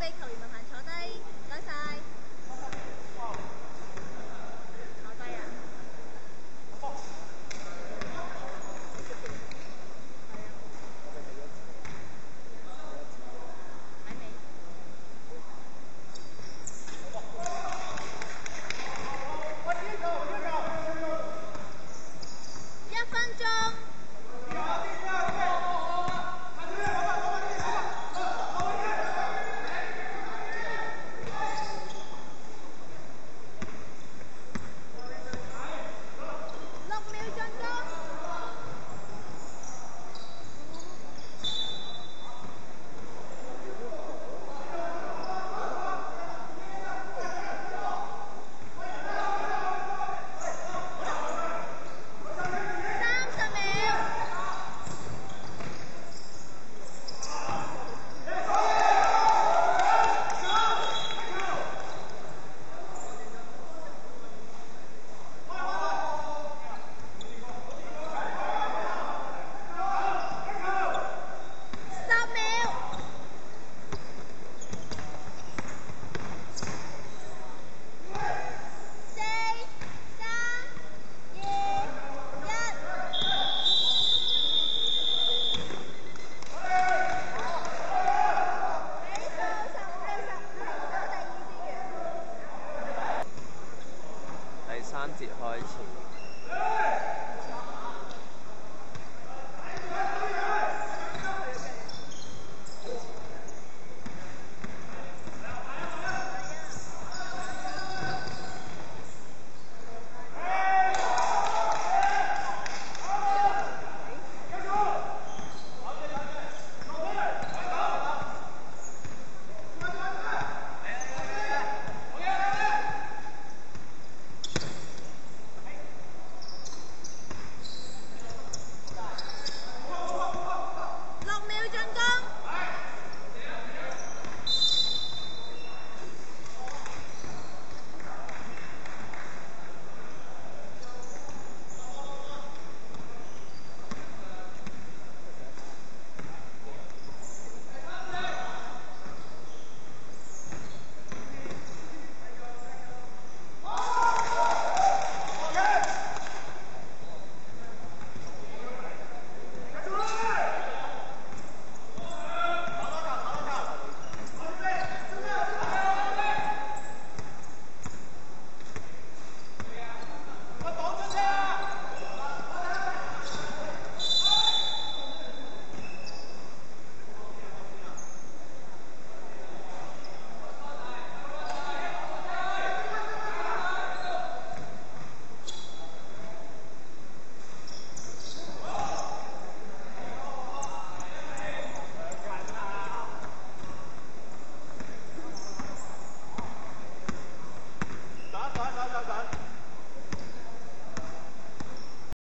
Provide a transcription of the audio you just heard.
贝壳。